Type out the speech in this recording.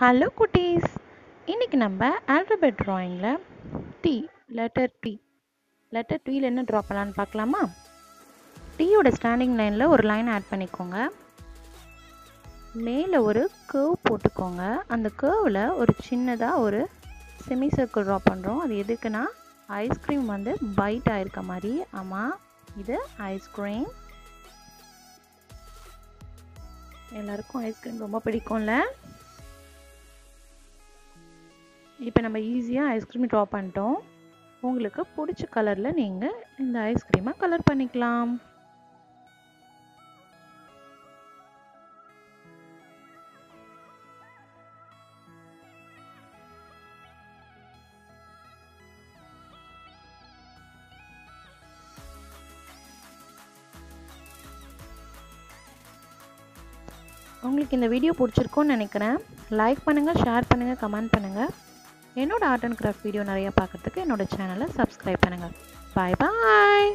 Hello குட்டீஸ். இன்னைக்கு நம்ம ஆல்பபெட் ட்ராயிங்கில் டி லெட்டர் டி லெட்டர் டீயில் என்ன ட்ரா பண்ணலான்னு பார்க்கலாமா? டீயோட ஸ்டாண்டிங் லைனில் ஒரு லைன் ஆட் பண்ணிக்கோங்க. மேலே ஒரு கேர்வ் போட்டுக்கோங்க. அந்த கேர்வில் ஒரு சின்னதாக ஒரு செமி சர்க்கிள் ட்ரா பண்ணுறோம் அது எதுக்குன்னா ஐஸ்கிரீம் வந்து பைட் ஆகிருக்க மாதிரி. ஆமாம் இது ஐஸ்கிரீம் எல்லாருக்கும் ஐஸ்கிரீம் ரொம்ப பிடிக்கும்ல? இப்போ நம்ம ஈஸியாக ஐஸ்கிரீம் ட்ரா பண்ணிட்டோம். உங்களுக்கு பிடிச்ச கலரில் நீங்கள் இந்த ஐஸ்கிரீமை கலர் பண்ணிக்கலாம். உங்களுக்கு இந்த வீடியோ பிடிச்சிருக்கும்னு நினைக்கிறேன். லைக் பண்ணுங்கள் ஷேர் பண்ணுங்கள் கமெண்ட் பண்ணுங்கள் என்னோடய ஆர்ட் அண்ட் கிராஃப்ட் வீடியோ நிறையா பார்க்குறதுக்கு என்னோடய சேனலை சப்ஸ்கிரைப் பண்ணுங்கள் பாய் பாய்